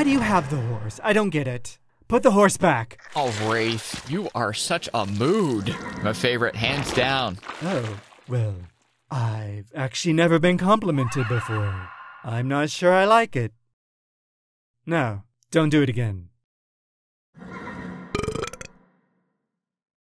Why do you have the horse? I don't get it. Put the horse back. Oh, Wraith, you are such a mood. My favorite, hands down. Oh, well, I've actually never been complimented before. I'm not sure I like it. No, don't do it again.